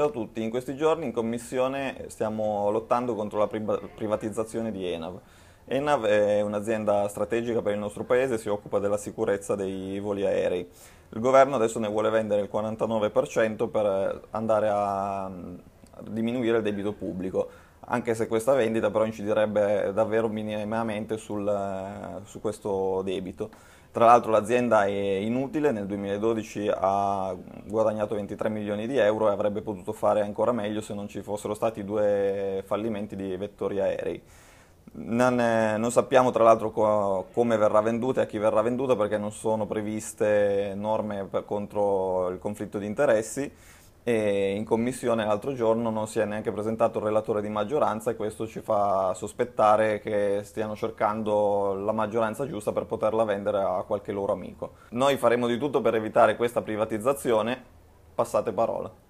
Ciao a tutti, in questi giorni in commissione stiamo lottando contro la privatizzazione di Enav. Enav è un'azienda strategica per il nostro paese, si occupa della sicurezza dei voli aerei. Il governo adesso ne vuole vendere il 49% per andare a diminuire il debito pubblico, anche se questa vendita però inciderebbe davvero minimamente sul, su questo debito. Tra l'altro l'azienda è inutile, nel 2012 ha guadagnato 23 milioni di euro e avrebbe potuto fare ancora meglio se non ci fossero stati due fallimenti di vettori aerei. Non, è, non sappiamo tra l'altro co come verrà venduta e a chi verrà venduta perché non sono previste norme per, contro il conflitto di interessi e in commissione l'altro giorno non si è neanche presentato il relatore di maggioranza e questo ci fa sospettare che stiano cercando la maggioranza giusta per poterla vendere a qualche loro amico. Noi faremo di tutto per evitare questa privatizzazione, passate parola.